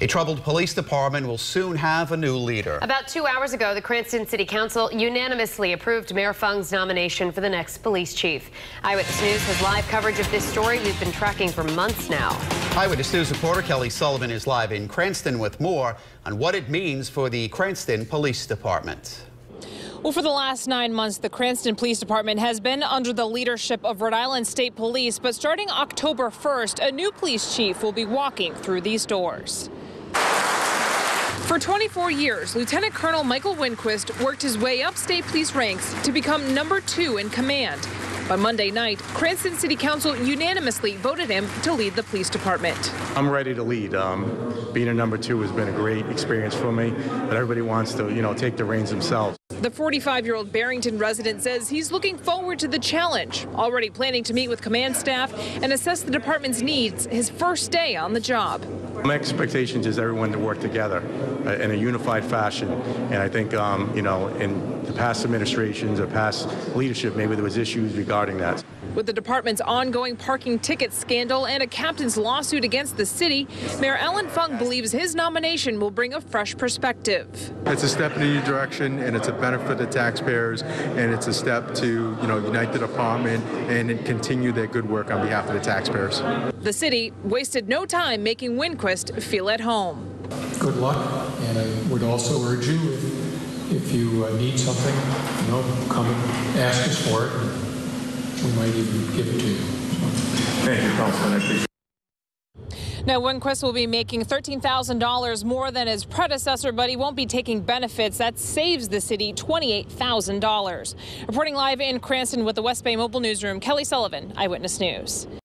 A troubled police department will soon have a new leader. About two hours ago, the Cranston City Council unanimously approved Mayor Fung's nomination for the next police chief. Eyewitness News has live coverage of this story we've been tracking for months now. Eyewitness News reporter Kelly Sullivan is live in Cranston with more on what it means for the Cranston Police Department. Well, for the last nine months, the Cranston Police Department has been under the leadership of Rhode Island State Police, but starting October 1st, a new police chief will be walking through these doors. For 24 years, Lieutenant Colonel Michael Winquist worked his way up state police ranks to become number two in command. By Monday night, Cranston City Council unanimously voted him to lead the police department. I'm ready to lead. Um, being a number two has been a great experience for me, but everybody wants to, you know, take the reins themselves. The 45-year-old Barrington resident says he's looking forward to the challenge, already planning to meet with command staff and assess the department's needs his first day on the job. My expectations is everyone to work together uh, in a unified fashion, and I think, um, you know, in the past administrations or past leadership, maybe there was issues regarding that. With the department's ongoing parking ticket scandal and a captain's lawsuit against the city, Mayor Allan Fung believes his nomination will bring a fresh perspective. It's a step in a new direction, and it's a benefit to taxpayers, and it's a step to, you know, unite the department and continue their good work on behalf of the taxpayers. The city wasted no time making Winquist feel at home. Good luck, and I would also urge you, if, if you uh, need something, you know, come and ask us for it we might even give it to you. Thank you, Councilman. Now, Winquist will be making $13,000 more than his predecessor, but he won't be taking benefits. That saves the city $28,000. Reporting live in Cranston with the West Bay Mobile Newsroom, Kelly Sullivan, Eyewitness News.